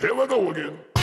Here we go again.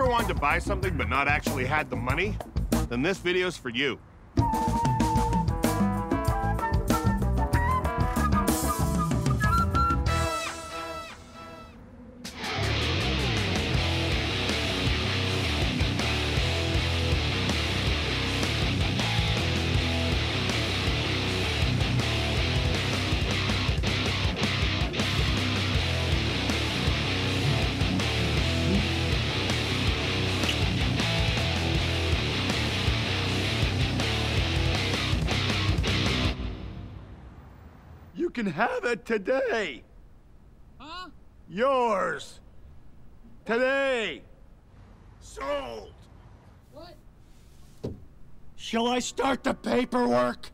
Ever wanted to buy something but not actually had the money? Then this video's for you. You can have it today. Huh? Yours. Today. Sold. What? Shall I start the paperwork?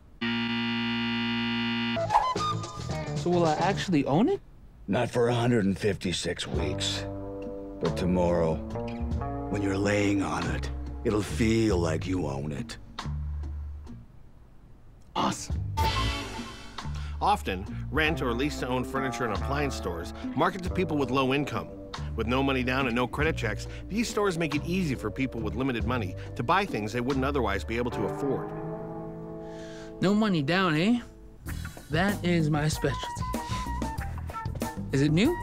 So will I actually own it? Not for 156 weeks. But tomorrow, when you're laying on it, it'll feel like you own it. Awesome. Often, rent or lease to own furniture and appliance stores market to people with low income. With no money down and no credit checks, these stores make it easy for people with limited money to buy things they wouldn't otherwise be able to afford. No money down, eh? That is my specialty. Is it new?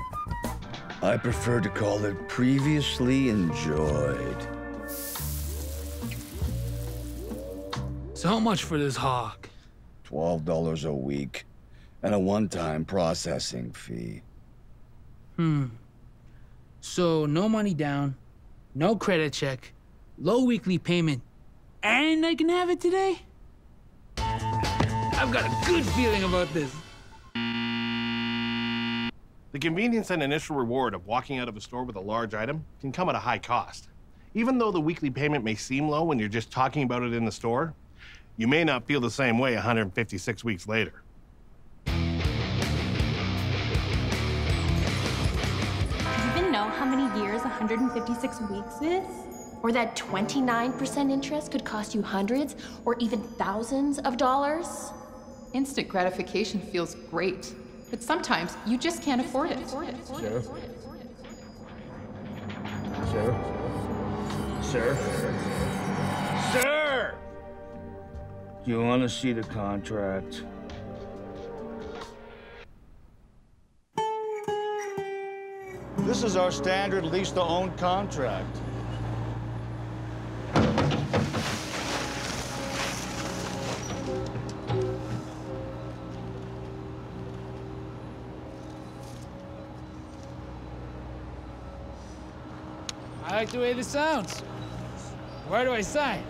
I prefer to call it previously enjoyed. So how much for this hog? $12 a week and a one-time processing fee. Hmm. So no money down, no credit check, low weekly payment, and I can have it today? I've got a good feeling about this. The convenience and initial reward of walking out of a store with a large item can come at a high cost. Even though the weekly payment may seem low when you're just talking about it in the store, you may not feel the same way 156 weeks later. Years 156 weeks is? Or that 29% interest could cost you hundreds or even thousands of dollars? Instant gratification feels great, but sometimes you just can't afford it. Sir? Sir? Sir? Sir! Do you want to see the contract? This is our standard lease to own contract. I like the way this sounds. Where do I sign?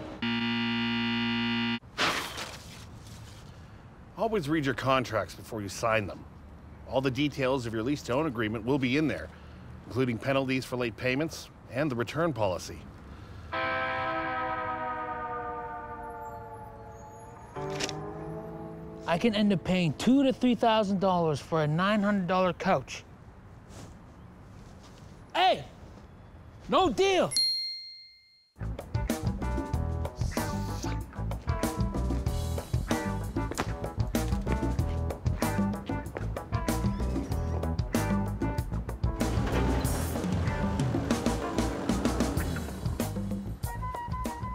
Always read your contracts before you sign them. All the details of your lease to own agreement will be in there, including penalties for late payments and the return policy. I can end up paying two to three thousand dollars for a nine hundred dollar couch. Hey, no deal.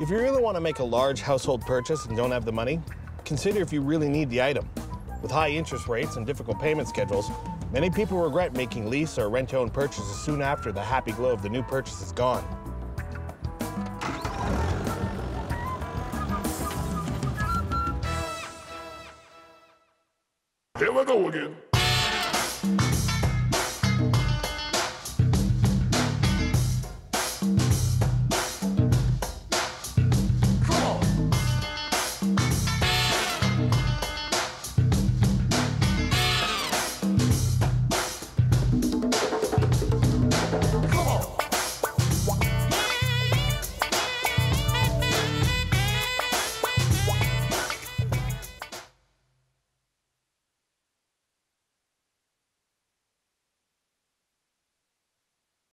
If you really want to make a large household purchase and don't have the money, consider if you really need the item. With high interest rates and difficult payment schedules, many people regret making lease or rent-to-own purchases soon after the happy glow of the new purchase is gone. Here we go again.